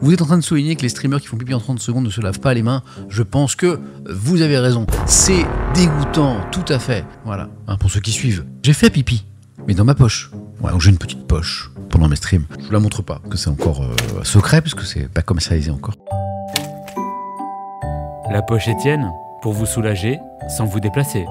Vous êtes en train de souligner que les streamers qui font pipi en 30 secondes ne se lavent pas les mains. Je pense que vous avez raison. C'est dégoûtant, tout à fait. Voilà, hein, pour ceux qui suivent. J'ai fait pipi, mais dans ma poche. Ouais, donc j'ai une petite poche pendant mes streams. Je vous la montre pas, que c'est encore euh, secret, puisque c'est pas commercialisé encore. La poche Étienne, pour vous soulager sans vous déplacer.